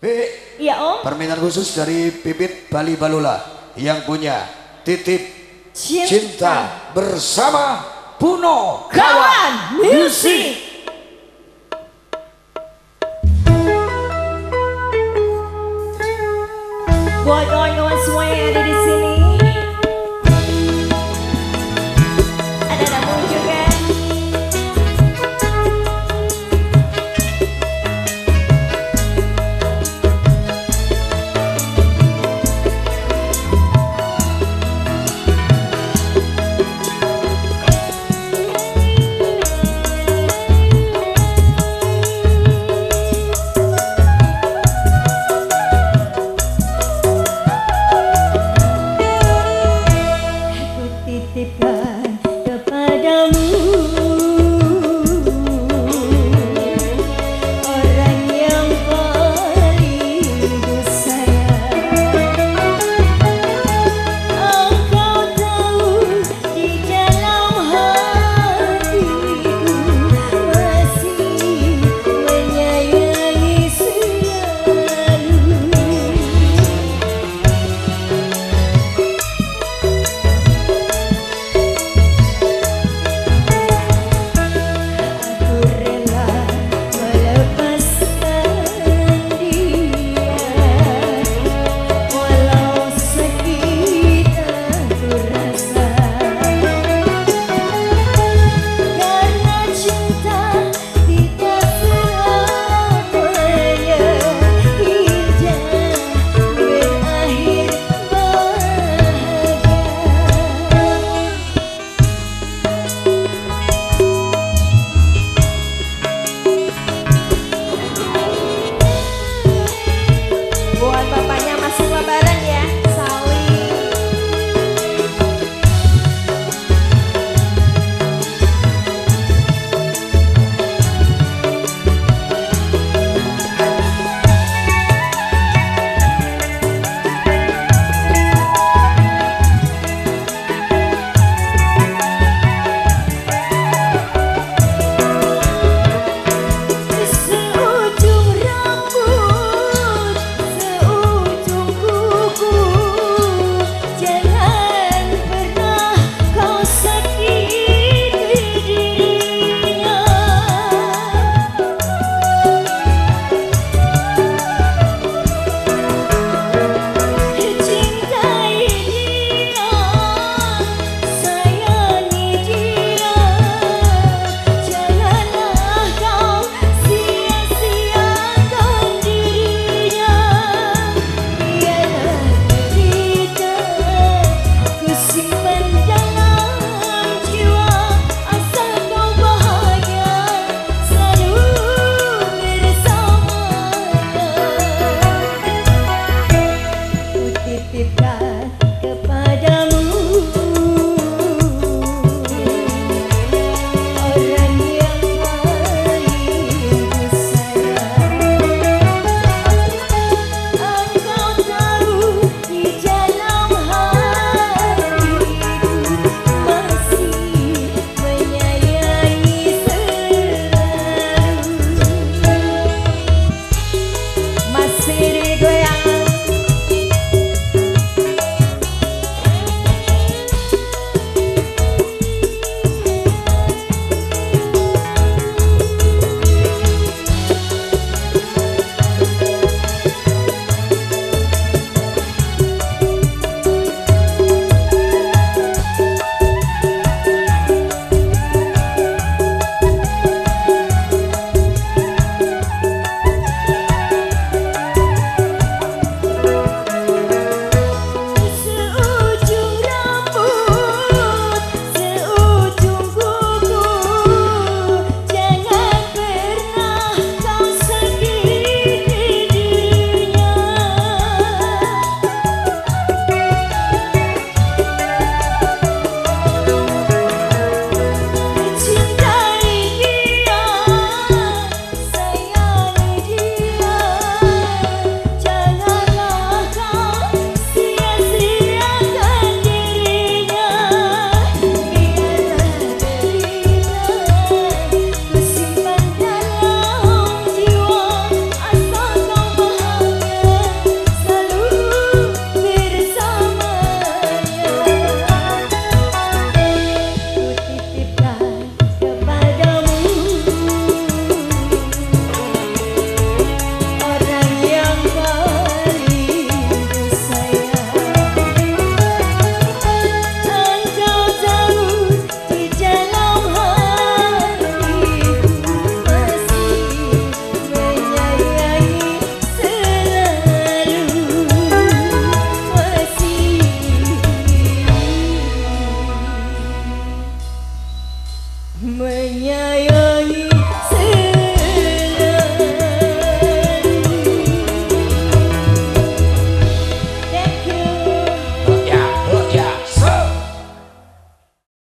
Bi, Iya om. permintaan khusus dari Pipit Bali Balula yang punya titip Cinta. cinta bersama Puno Kawan Music. Tidak